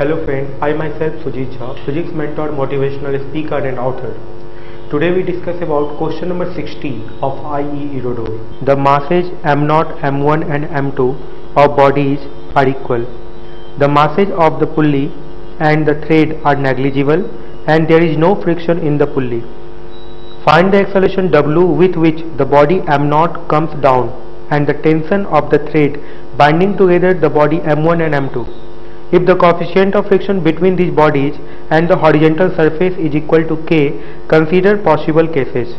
Hello friend, I myself Sujit Jha, physics mentor, motivational speaker and author. Today we discuss about question number 60 of IE Irodor. The masses m0, m1 and m2 of bodies are equal. The masses of the pulley and the thread are negligible and there is no friction in the pulley. Find the acceleration W with which the body m0 comes down and the tension of the thread binding together the body m1 and m2. If the coefficient of friction between these bodies and the horizontal surface is equal to k, consider possible cases.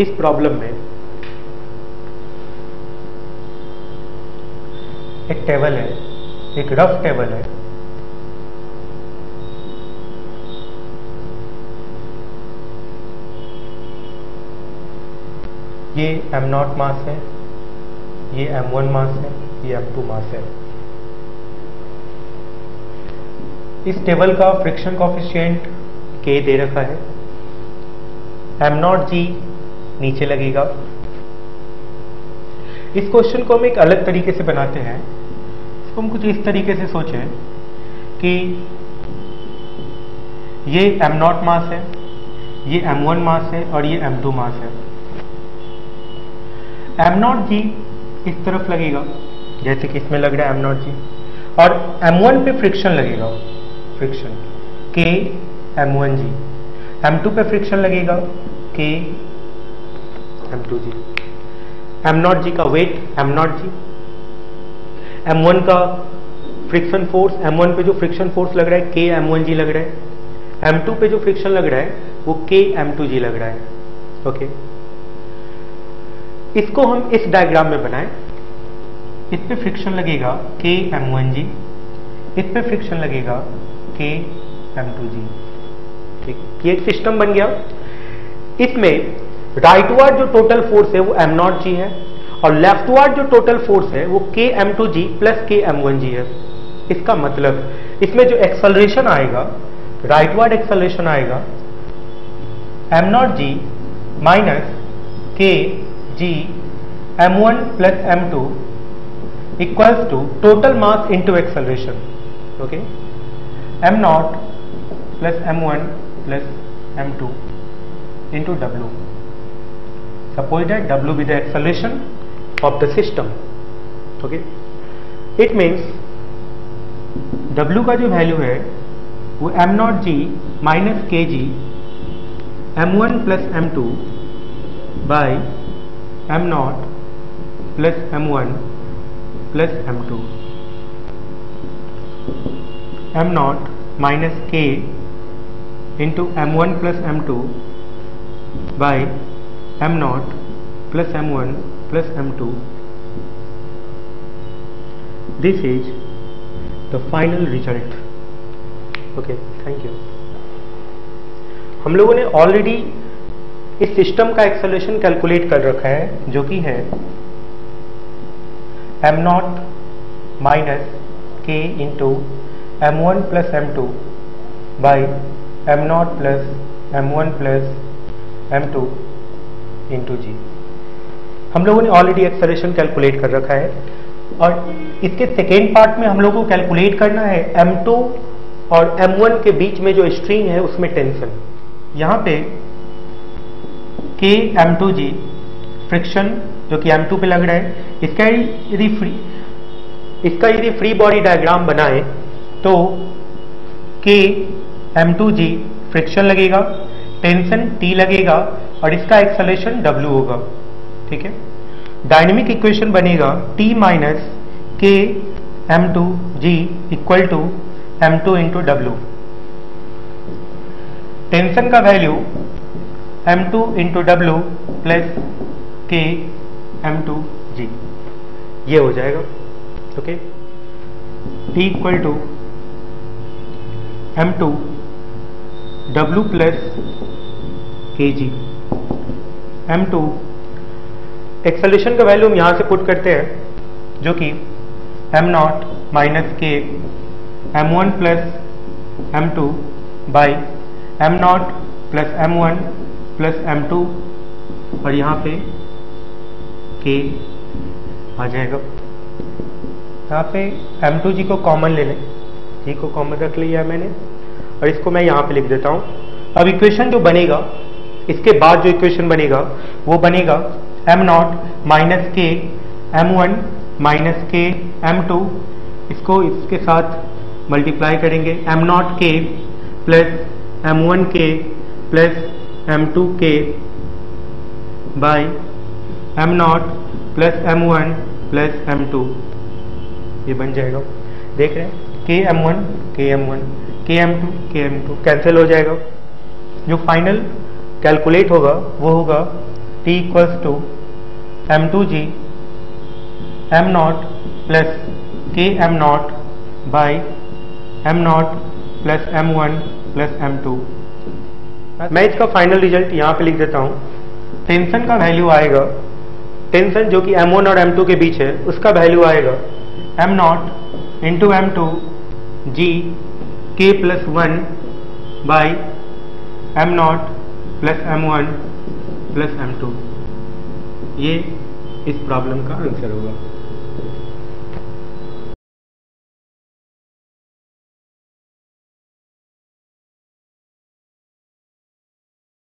इस problem में एक table है एक rough table है ये m not मास है ये m1 मास है ये m2 मास है इस टेबल का फ्रिक्शन कॉफिशियंट के दे रखा है। एम नॉट जी नीचे लगेगा। इस क्वेश्चन को हम एक अलग तरीके से बनाते हैं। इसको हम कुछ इस तरीके से सोचें कि ये m नॉट मास है, ये एम वन मास है और ये एम टू मास है। एम नॉट जी इस तरफ़ लगेगा, जैसे कि इसमें लग रहा है एम नॉट जी और एम वन पे फ्रिक्शन लगेगा। Friction K M1 G M2 पे फ्रिक्शन लगेगा. K M2 G M naught G का वेट M नॉट जी M1 का फ्रिक्शन फोर्स M1 पे जो फ्रिक्शन फोर्स लग रहा है, K M1 जी लग रहा है. M2 पे जो फ्रिक्शन लग रहा है, वो K M2 जी लग रहा है. ओके इसको हम इस डायग्राम में बनाएँ. इस पे फ्रिक्शन लगेगा K M1 जी इस पे फ्रिक्शन लगेगा के एम टू जी। ठीक ये एक सिस्टम बन गया। इसमें राइटवर्ड जो टोटल फोर्स है वो एम नॉट जी है और लेफ्टवर्ड जो टोटल फोर्स है वो K M two G plus K M one G है। इसका मतलब इसमें जो एक्सलरेशन आएगा राइटवर्ड एक्सलरेशन आएगा M naught G minus K G M one plus M two equals to total mass into acceleration okay m naught plus m1 plus m2 into w. Suppose that w be the acceleration of the system. Okay. It means w का जो value है वो m naught G minus K G M one plus M two by M naught plus M one plus M two M naught minus k into m1 plus m2 by m naught plus m1 plus m2 this is the final result okay thank you हम लोगों ने already इस system का acceleration calculate कर रखा है जो कि है m naught minus K into m1 plus m2 by m0 plus m1 plus m2 into g. हम लोगों ने ऑलरेडी एक्सलेशन कैलकुलेट कर रखा है और इसके सेकेंड पार्ट में हम लोगों को कैलकुलेट करना है m2 और m1 के बीच में जो स्ट्रिंग है उसमें टेंशन यहाँ पे k m2g फ्रिक्शन जो कि m2 पे लग रहा है, इसका यदि फ्री इसका यदि फ्री बॉडी डायग्राम बनाए तो K M two G friction लगेगा टेंशन टी लगेगा और इसका एक्सलेशन डब्ल्यू होगा, ठीक है? डायनेमिक इक्वेशन बनेगा T minus K M two G equal to M two into W tension का value M two into W plus K M two G ये हो जाएगा okay T equal to M two W plus K G M two acceleration का value हम यहाँ से put करते हैं, जो कि M naught minus K M one plus M two by M naught plus M one plus M two और यहाँ पे के आ जाएगा। यहाँ पे एम टू जी को कॉमन ले लें। जी को कॉमन रख लिया है मैंने। और इसको मैं यहाँ पे लिख देता हूँ। अब इक्वेशन जो बनेगा, इसके बाद जो इक्वेशन बनेगा, वो बनेगा M naught minus K M one minus K M two इसको इसके साथ मल्टीप्लाई करेंगे। M naught K plus M one K plus M two K by M naught plus M one plus M two ये बन जाएगा। देख रहे हैं? K M one K M one K M two K M two cancel हो जाएगा। जो final calculate होगा, वो होगा T equals to M two G M naught plus K M naught by M naught plus M one plus M two मैं इसका final result यहाँ पे लिख देता हूँ। टेंशन का वैल्यू आएगा। टेंशन जो कि M1 और M2 के बीच है, उसका वैल्यू आएगा M naught into M two G K plus one by M naught plus M one plus M two ये इस प्रॉब्लम का आंसर होगा।